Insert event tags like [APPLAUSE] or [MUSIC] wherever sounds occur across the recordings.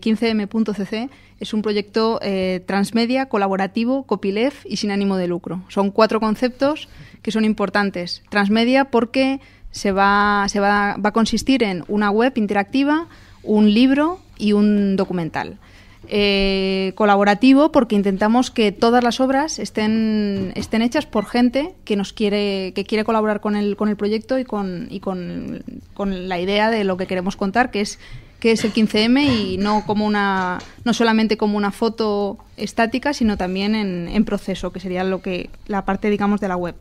15m.cc es un proyecto eh, transmedia, colaborativo, copyleft y sin ánimo de lucro. Son cuatro conceptos que son importantes. Transmedia porque se va, se va, va a consistir en una web interactiva, un libro y un documental. Eh, colaborativo porque intentamos que todas las obras estén, estén hechas por gente que nos quiere, que quiere colaborar con el, con el proyecto y con, y con, con la idea de lo que queremos contar, que es que es el 15M y no como una no solamente como una foto estática sino también en, proceso que sería lo que la parte digamos de la web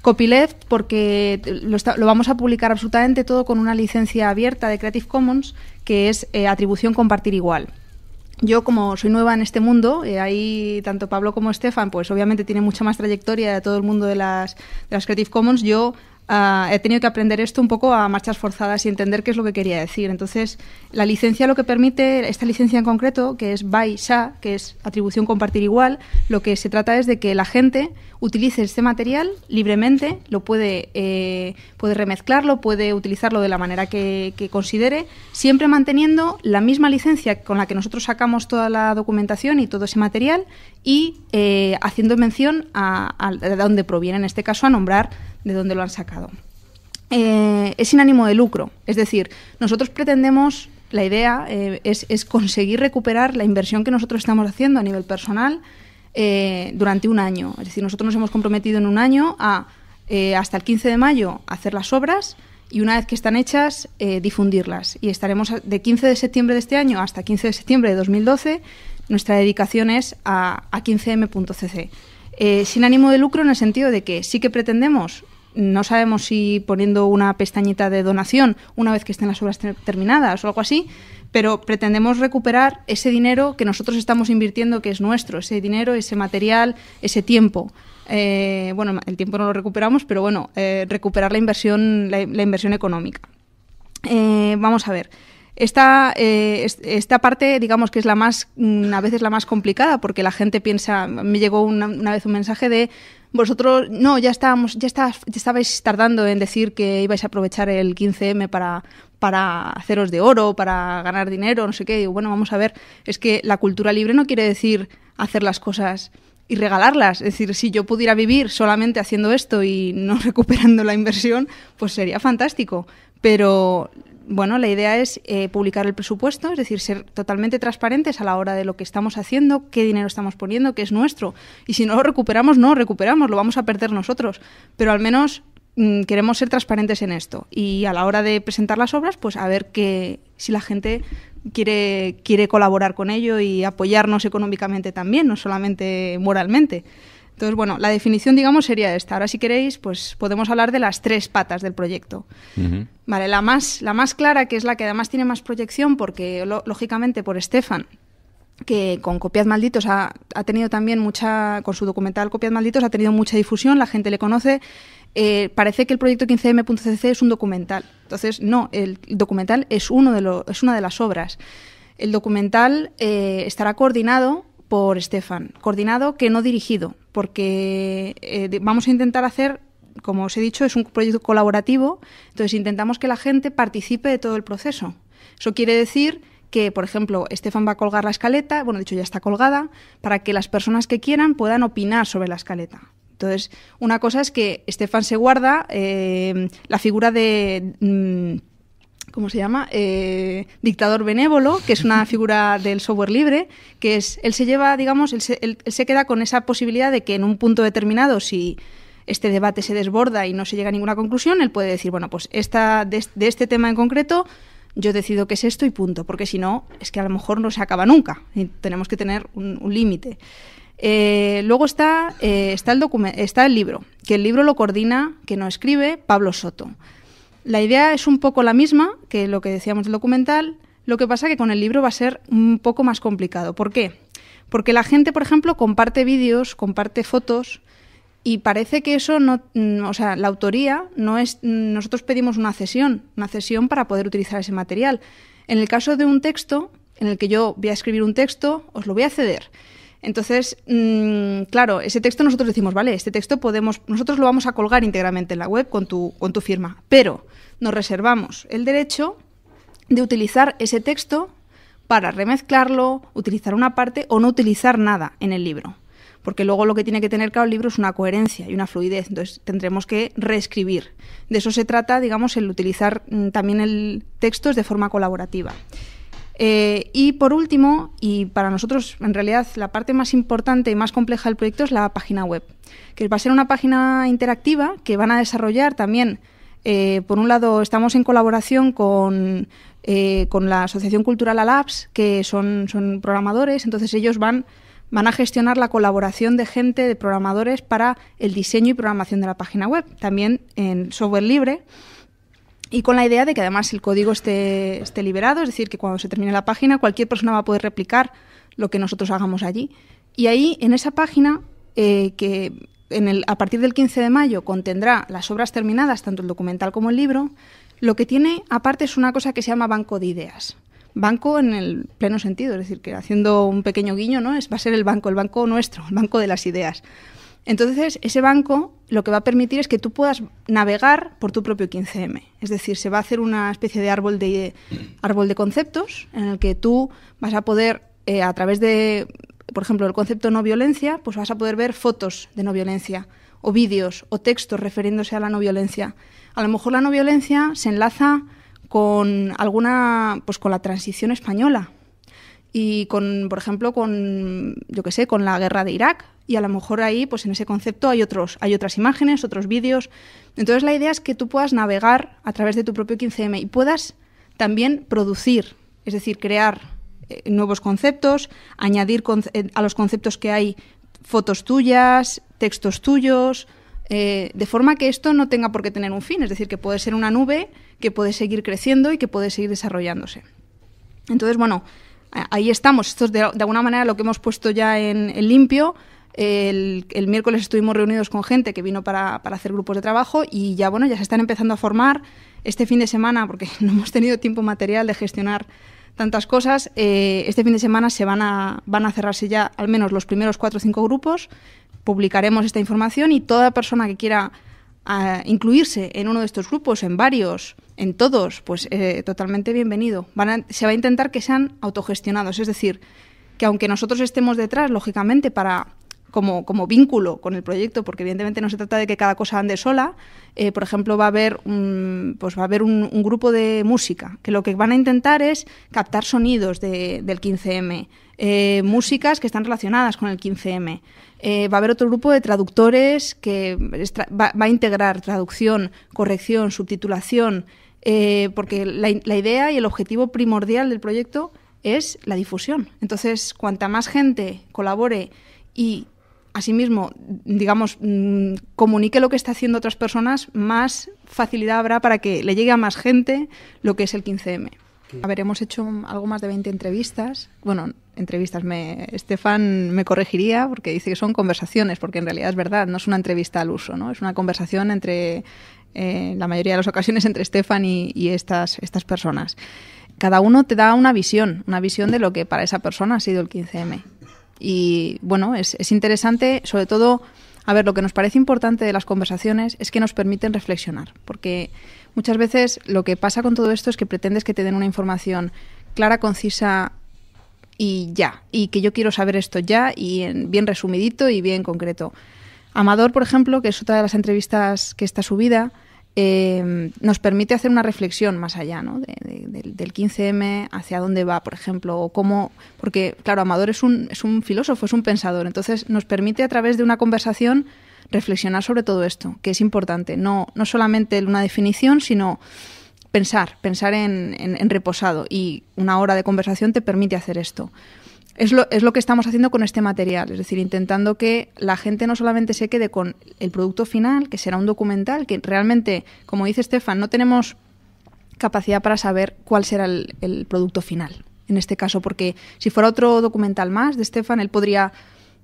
Copyleft porque lo, vamos a publicar absolutamente todo con una licencia abierta de Creative Commons que es eh, atribución compartir igual. Yo, como soy nueva en este mundo, eh, ahí tanto Pablo como Estefan, pues obviamente tienen mucha más trayectoria de todo el mundo de las, de las Creative Commons. Yo ah, he tenido que aprender esto un poco a marchas forzadas y entender qué es lo que quería decir. Entonces, la licencia lo que permite, esta licencia en concreto, que es by SA, que es atribución compartir igual, lo que se trata es de que la gente utilice este material libremente, lo puede, eh, puede remezclarlo, puede utilizarlo de la manera que, que considere, siempre manteniendo la misma licencia con la que nosotros sacamos toda la documentación y todo ese material y eh, haciendo mención a, a de dónde proviene, en este caso a nombrar de dónde lo han sacado. Eh, es sin ánimo de lucro, es decir, nosotros pretendemos, la idea eh, es, conseguir recuperar la inversión que nosotros estamos haciendo a nivel personal eh, durante un año. Es decir, nosotros nos hemos comprometido en un año a hasta el 15 de mayo hacer las obras y una vez que están hechas difundirlas. Y estaremos de 15 de septiembre de este año hasta 15 de septiembre de 2012. Nuestra dedicación es a, a 15m.cc. Eh, sin ánimo de lucro en el sentido de que sí que pretendemos no sabemos si poniendo una pestañita de donación una vez que estén las obras ter- terminadas o algo así, pero pretendemos recuperar ese dinero que nosotros estamos invirtiendo, que es nuestro, ese dinero, ese material, ese tiempo. Eh, bueno, el tiempo no lo recuperamos, pero bueno, eh, recuperar la inversión, la, la inversión económica. Eh, vamos a ver. Esta, eh, es- esta parte, digamos que es la más, mm, a veces la más complicada, porque la gente piensa, me llegó una, una vez un mensaje de vosotros, no, ya estábamos, ya, está- ya estabais tardando en decir que ibais a aprovechar el 15M para, para haceros de oro, para ganar dinero, no sé qué. Digo, bueno, vamos a ver, es que la cultura libre no quiere decir hacer las cosas y regalarlas. Es decir, si yo pudiera vivir solamente haciendo esto y no [LAUGHS] recuperando la inversión, pues sería fantástico. Pero bueno, la idea es eh, publicar el presupuesto, es decir, ser totalmente transparentes a la hora de lo que estamos haciendo, qué dinero estamos poniendo, qué es nuestro. Y si no lo recuperamos, no lo recuperamos, lo vamos a perder nosotros. Pero al menos mm, queremos ser transparentes en esto. Y a la hora de presentar las obras, pues a ver que si la gente quiere, quiere colaborar con ello y apoyarnos económicamente también, no solamente moralmente. Entonces, bueno, la definición, digamos, sería esta. Ahora, si queréis, pues podemos hablar de las tres patas del proyecto. Vale, la más, la más clara, que es la que además tiene más proyección, porque lo- lógicamente por Estefan, que con Copiad Malditos ha, ha tenido también mucha, con su documental Copiad Malditos ha tenido mucha difusión, la gente le conoce. Eh, parece que el proyecto 15m.cc es un documental. Entonces, no, el documental es, uno de lo- es una de las obras. El documental eh, estará coordinado por Estefan, coordinado que no dirigido, porque eh, vamos a intentar hacer, como os he dicho, es un proyecto colaborativo, entonces intentamos que la gente participe de todo el proceso. Eso quiere decir que, por ejemplo, Estefan va a colgar la escaleta, bueno, de hecho ya está colgada, para que las personas que quieran puedan opinar sobre la escaleta. Entonces, una cosa es que Estefan se guarda eh, la figura de... mm, ¿cómo se llama? Eh, dictador benévolo, que es una [LAUGHS] figura del software libre, que es, él se lleva, digamos, él se, él- él se queda con esa posibilidad de que en un punto determinado, si este debate se desborda y no se llega a ninguna conclusión, él puede decir, bueno, pues esta, de, de este tema en concreto, yo decido que es esto y punto, porque si no, es que a lo mejor no se acaba nunca, y tenemos que tener un, un límite. Eh, luego está, eh, está, el está el libro, que el libro lo coordina, que no escribe, Pablo Soto. La idea es un poco la misma que lo que decíamos del documental, lo que pasa que con el libro va a ser un poco más complicado. ¿Por qué? Porque la gente, por ejemplo, comparte vídeos, comparte fotos y parece que eso no, mm, o sea, la autoría no es, mm, nosotros pedimos una cesión, una cesión para poder utilizar ese material. En el caso de un texto, en el que yo voy a escribir un texto, os lo voy a ceder. Entonces, mm, claro, ese texto nosotros decimos, vale, este texto podemos, nosotros lo vamos a colgar íntegramente en la web con tu, con tu firma, pero nos reservamos el derecho de utilizar ese texto para remezclarlo, utilizar una parte o no utilizar nada en el libro. Porque luego lo que tiene que tener el libro es una coherencia y una fluidez. Entonces tendremos que reescribir. De eso se trata, digamos, el utilizar mm, también el texto de forma colaborativa. Eh, y por último, y para nosotros en realidad la parte más importante y más compleja del proyecto es la página web, que va a ser una página interactiva que van a desarrollar también. Eh, por un lado, estamos en colaboración con, eh, con la Asociación Cultural Alabs, que son, son programadores, entonces ellos van, van a gestionar la colaboración de gente, de programadores, para el diseño y programación de la página web, también en software libre y con la idea de que además el código esté, esté liberado, es decir, que cuando se termine la página cualquier persona va a poder replicar lo que nosotros hagamos allí. Y ahí, en esa página, eh, que en el, a partir del 15 de mayo contendrá las obras terminadas, tanto el documental como el libro, lo que tiene aparte es una cosa que se llama banco de ideas. Banco en el pleno sentido, es decir, que haciendo un pequeño guiño, ¿no? Es, va a ser el banco, el banco nuestro, el banco de las ideas. Entonces, ese banco lo que va a permitir es que tú puedas navegar por tu propio 15M. Es decir, se va a hacer una especie de árbol de, árbol de conceptos en el que tú vas a poder, eh, a través de, por ejemplo, el concepto no violencia, pues vas a poder ver fotos de no violencia, o vídeos, o textos refiriéndose a la no violencia. A lo mejor la no violencia se enlaza con alguna, pues con la transición española, y con, por ejemplo, con, yo qué sé, con la guerra de Irak. Y a lo mejor ahí, pues en ese concepto hay otros, hay otras imágenes, otros vídeos. Entonces la idea es que tú puedas navegar a través de tu propio 15M y puedas también producir, es decir, crear eh, nuevos conceptos, añadir eh, a los conceptos que hay fotos tuyas, textos tuyos, eh, de forma que esto no tenga por qué tener un fin, es decir, que puede ser una nube que puede seguir creciendo y que puede seguir desarrollándose. Entonces, bueno, ahí estamos. Esto es de, alguna manera lo que hemos puesto ya en, limpio. El, miércoles estuvimos reunidos con gente que vino para, hacer grupos de trabajo y ya bueno ya se están empezando a formar este fin de semana porque [LAUGHS] no hemos tenido tiempo material de gestionar tantas cosas eh, este fin de semana se van a van a cerrarse ya al menos los primeros cuatro o cinco grupos publicaremos esta información y toda persona que quiera a incluirse en uno de estos grupos, en varios, en todos, pues eh, totalmente bienvenido. se va a intentar que sean autogestionados, es decir, que aunque nosotros estemos detrás, lógicamente, para como, como vínculo con el proyecto, porque evidentemente no se trata de que cada cosa ande sola. Eh, por ejemplo, va a haber, un, pues va a haber un, grupo de música que lo que van a intentar es captar sonidos del 15M, eh, músicas que están relacionadas con el 15M. Eh, va a haber otro grupo de traductores que va, a integrar traducción, corrección, subtitulación, porque la, la idea y el objetivo primordial del proyecto es la difusión. Entonces, cuanta más gente colabore y asimismo, digamos, mm, comunique lo que está haciendo otras personas, más facilidad habrá para que le llegue a más gente lo que es el 15M. A ver, hemos hecho algo más de 20 entrevistas. Bueno, entrevistas, me, Estefan me corregiría porque dice que son conversaciones, porque en realidad es verdad, no es una entrevista al uso, ¿no? Es una conversación entre, eh, la mayoría de las ocasiones, entre Estefan y, estas, estas personas. Cada uno te da una visión, una visión de lo que para esa persona ha sido el 15M. Y bueno, es, es interesante, sobre todo, a ver, lo que nos parece importante de las conversaciones es que nos permiten reflexionar, porque muchas veces lo que pasa con todo esto es que pretendes que te den una información clara, concisa y ya, y que yo quiero saber esto ya y en, bien resumidito y bien concreto. Amador, por ejemplo, que es otra de las entrevistas que está subida, eh, nos permite hacer una reflexión más allá ¿no? del 15M, hacia dónde va, por ejemplo, o cómo, porque claro, Amador es un, es un filósofo, es un pensador, entonces nos permite a través de una conversación reflexionar sobre todo esto, que es importante, no, no solamente una definición, sino pensar, pensar en, en reposado, y una hora de conversación te permite hacer esto. Es lo, es lo que estamos haciendo con este material, es decir, intentando que la gente no solamente se quede con el producto final, que será un documental, que realmente, como dice Estefan, no tenemos capacidad para saber cuál será el, producto final, en este caso, porque si fuera otro documental más de Estefan, él podría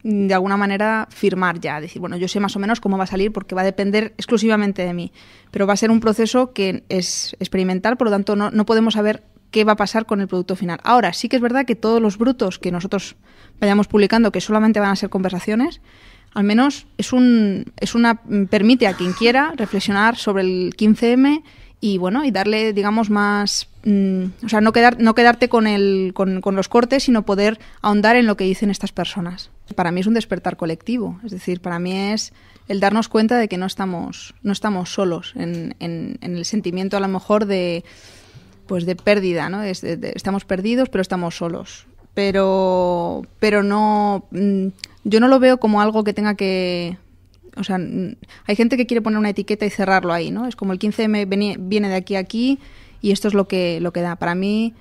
mm, de alguna manera firmar ya, decir, bueno, yo sé más o menos cómo va a salir porque va a depender exclusivamente de mí, pero va a ser un proceso que es experimental, por lo tanto no, no podemos saber qué va a pasar con el producto final. Ahora, sí que es verdad que todos los brutos que nosotros vayamos publicando, que solamente van a ser conversaciones, al menos es un es una permite a quien quiera reflexionar sobre el 15M y bueno, y darle digamos más mm, o sea, no, quedar, no quedarte con, el, con, con, los cortes, sino poder ahondar en lo que dicen estas personas. Para mí es un despertar colectivo, es decir, para mí es el darnos cuenta de que no estamos, no estamos solos en, en el sentimiento a lo mejor de, pues de pérdida, ¿no? Es de, de, estamos perdidos, pero estamos solos. Pero, pero no, mm, yo no lo veo como algo que tenga que o sea, hay gente que quiere poner una etiqueta y cerrarlo ahí, ¿no? Es como el 15M viene de aquí a aquí y esto es lo que, lo que da. Para mí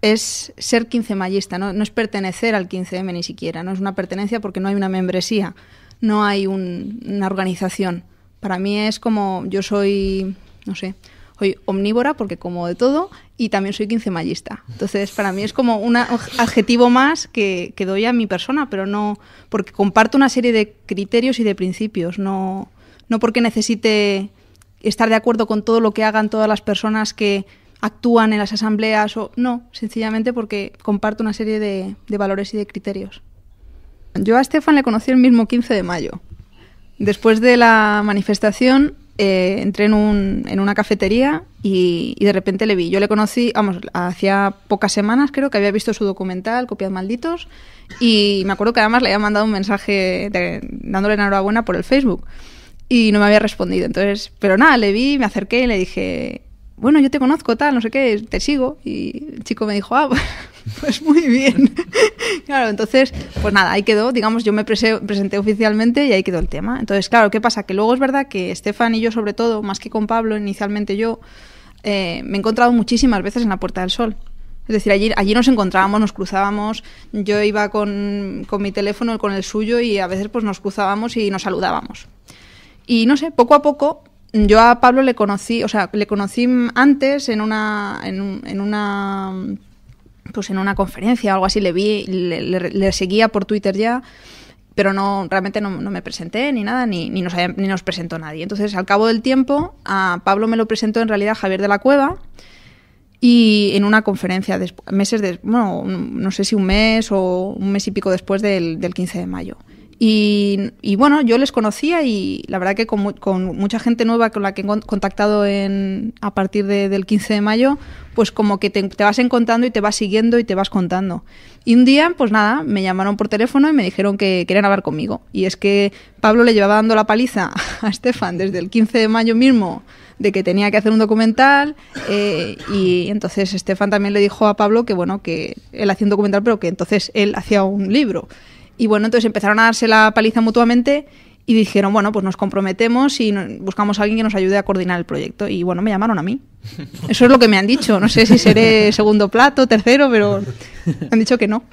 es ser 15 mayista, ¿no? no es pertenecer al 15M ni siquiera, no es una pertenencia porque no hay una membresía, no hay un, una organización. Para mí es como yo soy, no sé, soy omnívora porque como de todo y también soy quincemayista. Entonces, para mí es como un adjetivo más que, doy a mi persona, pero no porque comparto una serie de criterios y de principios, no, no porque necesite estar de acuerdo con todo lo que hagan todas las personas que actúan en las asambleas o no, sencillamente porque comparto una serie de, de valores y de criterios. Yo a Estefan le conocí el mismo 15 de mayo. Después de la manifestación eh, entré en, un, en, una cafetería y, y, de repente le vi. Yo le conocí, vamos, hacía pocas semanas creo que había visto su documental, Copias Malditos, y me acuerdo que además le había mandado un mensaje de, dándole enhorabuena por el Facebook y no me había respondido. Entonces, pero nada, le vi, me acerqué y le dije, bueno, yo te conozco, tal, no sé qué, te sigo. Y el chico me dijo, ah, [LAUGHS] pues muy bien. [LAUGHS] claro, entonces, pues nada, ahí quedó, digamos, yo me presenté oficialmente y ahí quedó el tema. Entonces, claro, ¿qué pasa? Que luego es verdad que Estefan y yo, sobre todo, más que con Pablo, inicialmente yo, eh, me he encontrado muchísimas veces en la Puerta del Sol. Es decir, allí, allí nos encontrábamos, nos cruzábamos, yo iba con, con mi teléfono, con el suyo, y a veces pues nos cruzábamos y nos saludábamos. Y no sé, poco a poco yo a Pablo le conocí, o sea, le conocí antes en una, en, un, en una, pues en una conferencia o algo así, le vi, le, seguía por Twitter ya, pero no, realmente no, no me presenté ni nada, ni, ni, nos, ni nos presentó nadie. Entonces, al cabo del tiempo, a Pablo me lo presentó en realidad Javier de la Cueva, y en una conferencia, meses de, bueno, no sé si un mes o un mes y pico después del, del 15 de mayo. Y, bueno, yo les conocía y la verdad que con, mucha gente nueva con la que he contactado en, a partir de, del 15 de mayo, pues como que te, te, vas encontrando y te vas siguiendo y te vas contando. Y un día, pues nada, me llamaron por teléfono y me dijeron que querían hablar conmigo. Y es que Pablo le llevaba dando la paliza [LAUGHS] a Estefan desde el 15 de mayo mismo de que tenía que hacer un documental eh, y entonces Estefan también le dijo a Pablo que bueno, que él hacía un documental pero que entonces él hacía un libro. Y bueno, entonces empezaron a darse la paliza mutuamente y dijeron, bueno, pues nos comprometemos y buscamos a alguien que nos ayude a coordinar el proyecto. Y bueno, me llamaron a mí. [LAUGHS] Eso es lo que me han dicho. No sé si seré segundo plato, tercero, pero [LAUGHS] han dicho que no.